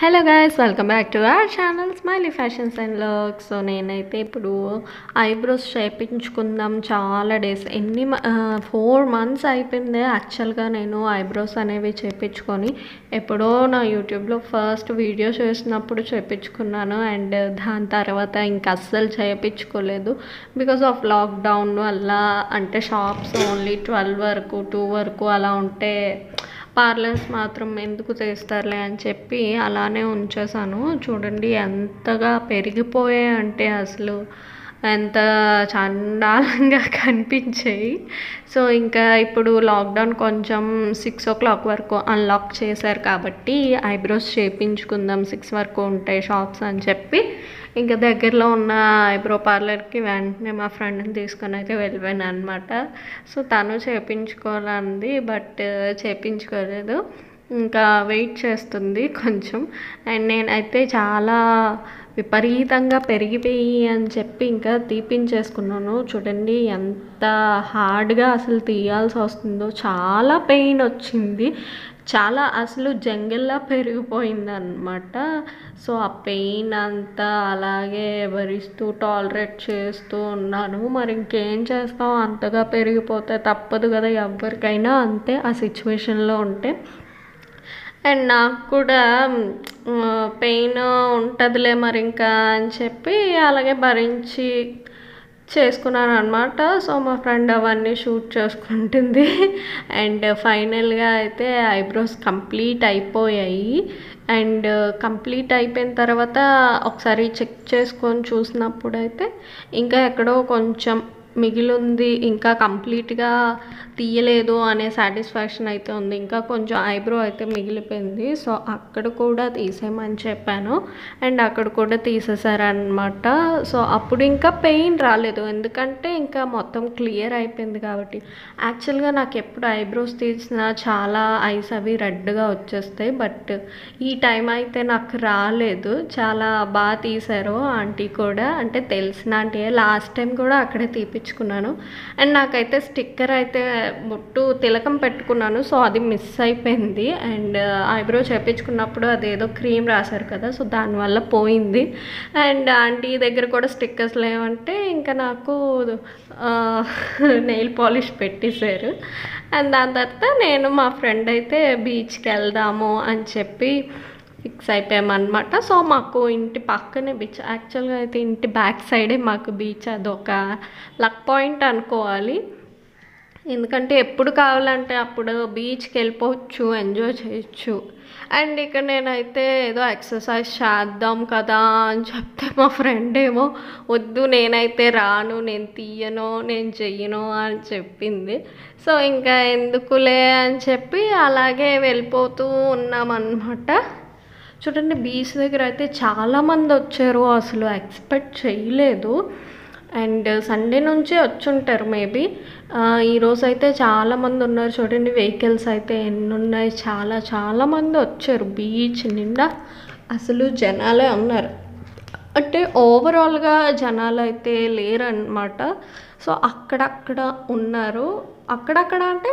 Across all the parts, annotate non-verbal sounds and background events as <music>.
Hello guys welcome back to our channel smiley fashions and looks so నేనైతే ఇప్పుడు eyebrows చేయించుకుందాం చాలా days ఎన్ని four months అయిపోయింది యాక్చువల్గా నేను ఐబ్రోస్ అనేవి చేయించుకొని ఎప్పుడో నా యూట్యూబ్లో ఫస్ట్ వీడియో చేసినప్పుడు చేయించుకున్నాను అండ్ దాని తర్వాత ఇంకా అస్సలు చేయించుకోలేదు బికాస్ ఆఫ్ లాక్డౌన్ వల్ల అంటే షాప్స్ ఓన్లీ ట్వెల్వ్ వరకు టూ వరకు అలా ఉంటే పార్లర్స్ మాత్రం ఎందుకు చేస్తారులే అని చెప్పి అలానే ఉంచేసాను చూడండి ఎంతగా పెరిగిపోయాయి అంటే అసలు. ఎంత చండాలంగా <laughs> కనిపించాయి. సో ఇంకా ఇప్పుడు లాక్డౌన్ కొంచెం సిక్స్ ఓ క్లాక్ వరకు అన్లాక్ చేశారు కాబట్టి ఐబ్రోస్ చేయించుకుందాం సిక్స్ వరకు ఉంటాయి షాప్స్ అని చెప్పి. ఇంకా దగ్గరలో ఉన్న ఐబ్రో పార్లర్కి వెంటనే మా ఫ్రెండ్ని తీసుకొని అయితే వెళ్ళిపోయాను అనమాట సో తను చేయించుకోవాలంది బట్ చేయించుకోలేదు ఇంకా వెయిట్ చేస్తుంది కొంచెం. అండ్ నేనైతే చాలా విపరీతంగా పెరిగిపోయి అని చెప్పి ఇంకా తీపించేసుకున్నాను. చూడండి ఎంత హార్డ్గా అసలు తీయాల్సి వస్తుందో చాలా పెయిన్ వచ్చింది. చాలా అసలు జంగిల్లా పెరిగిపోయింది అనమాట సో ఆ పెయిన్ అంతా అలాగే భరిస్తూ టాలరేట్ చేస్తూ ఉన్నాను. మరి ఇంకేం చేస్తాం? అంతగా పెరిగిపోతే తప్పదు కదా ఎవరికైనా. అంతే ఆ సిచ్యువేషన్లో ఉంటే. అండ్ నాకు కూడా పెయిన్ ఉంటుందిలే మరి ఇంకా అని చెప్పి అలాగే భరించి చేసుకున్నాను అనమాట సో మా ఫ్రెండ్ అవన్నీ షూట్ చేసుకుంటుంది. అండ్ ఫైనల్గా అయితే ఐబ్రోస్ కంప్లీట్ అయిపోయాయి. అండ్ కంప్లీట్ అయిపోయిన తర్వాత ఒకసారి చెక్ చేసుకొని చూసినప్పుడు అయితే ఇంకా ఎక్కడో కొంచెం మిగిలింది ఇంకా కంప్లీట్గా తీయలేదు అనే సాటిస్ఫాక్షన్ అయితే ఉంది. ఇంకా కొంచెం ఐబ్రో అయితే మిగిలిపోయింది. సో అక్కడ కూడా తీసేయమని చెప్పాను. అండ్ అక్కడ కూడా తీసేసారనమాట సో అప్పుడు ఇంకా పెయిన్ రాలేదు. ఎందుకంటే ఇంకా మొత్తం క్లియర్ అయిపోయింది కాబట్టి. యాక్చువల్గా నాకు ఎప్పుడు ఐబ్రోస్ తీసినా చాలా ఐస్ అవి రెడ్గా వచ్చేస్తాయి. బట్ ఈ టైం అయితే నాకు రాలేదు. చాలా బాగా తీశారు ఆంటీ కూడా. అంటే తెలిసిన ఆంటీ లాస్ట్ టైం కూడా అక్కడే తీపించుకున్నాను అండ్ నాకైతే స్టిక్కర్ అయితే బొట్టు తిలకం పెట్టుకున్నాను. సో అది మిస్ అయిపోయింది. అండ్ ఐబ్రో చేపించుకున్నప్పుడు అదేదో క్రీమ్ రాశారు కదా సో దానివల్ల పోయింది. అండ్ ఆంటీ దగ్గర కూడా స్టిక్కర్స్ లేవంటే ఇంకా నాకు నెయిల్ పాలిష్ పెట్టేశారు. అండ్ దాని తర్వాత నేను మా ఫ్రెండ్ అయితే బీచ్కి వెళ్దాము అని చెప్పి ఫిక్స్ అయిపోయామన్నమాట. సో మాకు ఇంటి పక్కనే బీచ్ యాక్చువల్గా అయితే ఇంటి బ్యాక్ సైడే మాకు బీచ్ అదొక లక్ పాయింట్ అనుకోవాలి. ఎందుకంటే ఎప్పుడు కావాలంటే అప్పుడు బీచ్కి వెళ్ళిపోవచ్చు ఎంజాయ్ చేయొచ్చు. అండ్ ఇక్కడ నేనైతే ఏదో ఎక్సర్సైజ్ చేద్దాం కదా అని చెప్తే మా ఫ్రెండ్ ఏమో వద్దు నేనైతే రాను నేను తీయను నేను చెయ్యను అని చెప్పింది. సో ఇంకా ఎందుకులే అని చెప్పి అలాగే వెళ్ళిపోతూ ఉన్నామన్నమాట. చూడండి బీచ్ దగ్గర అయితే చాలామంది వచ్చారు. అసలు ఎక్స్పెక్ట్ చేయలేదు. అండ్ సండే నుంచే వచ్చుంటారు మేబీ. ఈరోజు అయితే చాలామంది ఉన్నారు. చూడండి వెహికల్స్ అయితే ఎన్ని ఉన్నాయి చాలా చాలామంది వచ్చారు. బీచ్ నిండా అసలు జనాలే ఉన్నారు. అంటే ఓవరాల్గా జనాలు అయితే లేరనమాట సో అక్కడక్కడ ఉన్నారు. అక్కడక్కడ అంటే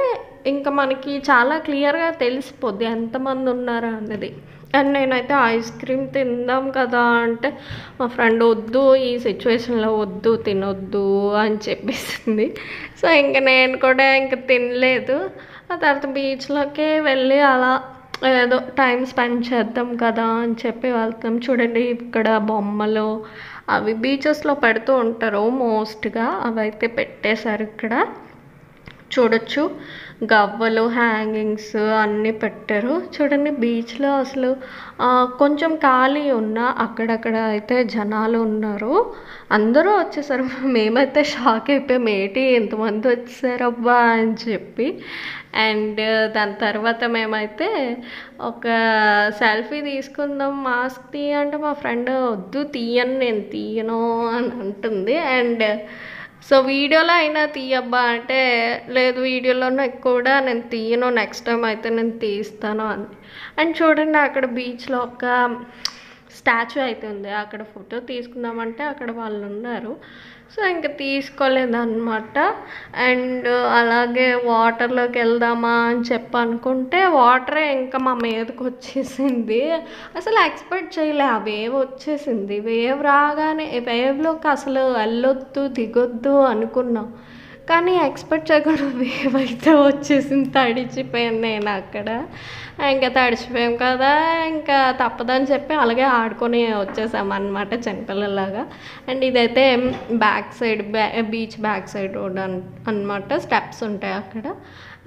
ఇంకా మనకి చాలా క్లియర్గా తెలిసిపోద్ది. ఎంతమంది ఉన్నారు అన్నది అండ్ నేనైతే ఐస్ క్రీమ్ తిందాం కదా అంటే మా ఫ్రెండ్ వద్దు ఈ సిచ్యువేషన్లో వద్దు తినొద్దు అని చెప్పేసింది. సో ఇంక నేను కూడా ఇంక తినలేదు. ఆ తర్వాత బీచ్లోకి వెళ్ళి అలా ఏదో టైం స్పెండ్ చేద్దాం కదా అని చెప్పి వెళ్తాం. చూడండి ఇక్కడ బొమ్మలు అవి బీచెస్లో పెడుతూ ఉంటారు మోస్ట్గా అవి అయితే పెట్టేశారు ఇక్కడ. చూడొచ్చు. గవ్వలు హ్యాంగింగ్స్ అన్నీ పెట్టారు. చూడండి బీచ్లో అసలు కొంచెం ఖాళీ ఉన్న అక్కడక్కడ అయితే జనాలు ఉన్నారు. అందరూ వచ్చేసారు. <laughs> మేమైతే షాక్ అయిపోయాం. ఏంటి ఎంతమంది వచ్చేసారబ్బా అని చెప్పి. అండ్ దాని తర్వాత మేమైతే ఒక సెల్ఫీ తీసుకుందాం మాస్క్ తీయంటే మా ఫ్రెండ్ వద్దు తీయను నేను తీయను అని అంటుంది. అండ్ సో వీడియోలో అయినా తీయబ్బా అంటే లేదు వీడియోలోనే కూడా నేను తీయను నెక్స్ట్ టైం అయితే నేను తీస్తాను అని. అండ్ చూడండి అక్కడ బీచ్లో ఒక స్టాచ్యూ అయితే ఉంది అక్కడ ఫోటో తీసుకుందామంటే అక్కడ వాళ్ళు ఉన్నారు. సో ఇంకా తీసుకోలేదన్నమాట. అండ్ అలాగే వాటర్లోకి వెళ్దామా అని చెప్పి అనుకుంటే వాటరే ఇంకా మా మీదకి వచ్చేసింది. అసలు ఎక్స్పెక్ట్ చేయలే. ఆ వేవ్ వచ్చేసింది. వేవ్ రాగానే వేవ్లోకి అసలు వెళ్ళొద్దు దిగొద్దు అనుకున్నాం. కానీ ఎక్స్పెక్ట్ చేయకుండా వేవ్ అయితే వచ్చేసింది తడిచిపోయాను నేను అక్కడ. ఇంకా తడిచిపోయాం కదా ఇంకా తప్పదని చెప్పి అలాగే ఆడుకొని వచ్చేసాం అనమాట చిన్నపిల్లలాగా. అండ్ ఇదైతే బ్యాక్ సైడ్ బ్యా బీచ్ బ్యాక్ సైడ్ రోడ్ అన్ అనమాట స్టెప్స్ ఉంటాయి అక్కడ.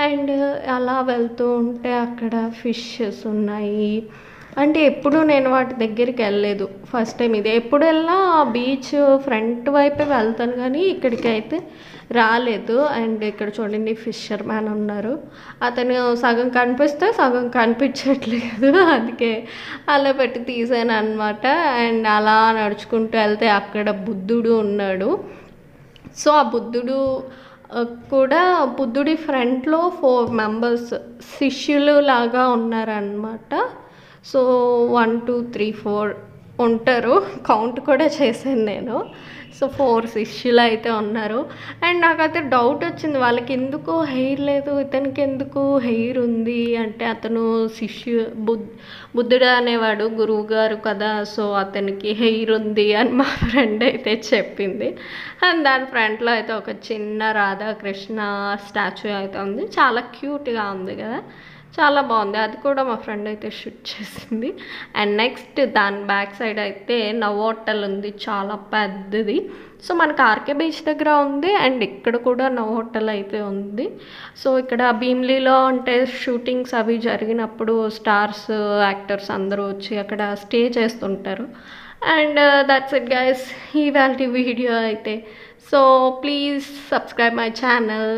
అండ్ అలా వెళ్తూ ఉంటే అక్కడ ఫిషెస్ ఉన్నాయి. అంటే ఎప్పుడు నేను వాటి దగ్గరికి వెళ్ళలేదు ఫస్ట్ టైం ఇది. ఎప్పుడు వెళ్ళినా బీచ్ ఫ్రంట్ వైపే వెళ్తాను కానీ ఇక్కడికి అయితే రాలేదు. అండ్ ఇక్కడ చూడండి ఫిషర్ మ్యాన్ ఉన్నారు. అతను సగం కనిపిస్తే సగం కనిపించట్లేదు. <laughs> అందుకే అలా పెట్టి తీసాను అనమాట అండ్ అలా నడుచుకుంటూ వెళ్తే అక్కడ బుద్ధుడు ఉన్నాడు. సో ఆ బుద్ధుడు కూడా బుద్ధుడి ఫ్రంట్లో ఫోర్ మెంబర్స్ శిష్యులు లాగా ఉన్నారనమాట so one two three four ఉంటారు. కౌంట్ కూడా చేశాను నేను. సో ఫోర్ శిష్యులు అయితే ఉన్నారు. అండ్ నాకైతే డౌట్ వచ్చింది వాళ్ళకి ఎందుకు హెయిర్ లేదు ఇతనికి ఎందుకు హెయిర్ ఉంది అంటే అతను శిష్యు బుద్ బుద్ధుడు అనేవాడు గురువు గారు కదా సో అతనికి హెయిర్ ఉంది అని మా ఫ్రెండ్ అయితే చెప్పింది. అండ్ దాని ఫ్రంట్లో అయితే ఒక చిన్న రాధాకృష్ణ స్టాచ్యూ అయితే ఉంది. చాలా క్యూట్గా ఉంది కదా. చాలా బాగుంది. అది కూడా మా ఫ్రెండ్ అయితే షూట్ చేసింది. అండ్ నెక్స్ట్ దాని బ్యాక్ సైడ్ అయితే నవోటల్ ఉంది. చాలా పెద్దది. సో మనకు ఆర్కే బీచ్ దగ్గర ఉంది. అండ్ ఇక్కడ కూడా నవోటల్ అయితే ఉంది. సో ఇక్కడ భీమ్లీలో అంటే షూటింగ్స్ అవి జరిగినప్పుడు స్టార్స్ యాక్టర్స్ అందరూ వచ్చి అక్కడ స్టే చేస్తుంటారు. అండ్ దట్స్ ఇట్ గైస్ ఇవాళ వీడియో అయితే. So please subscribe my channel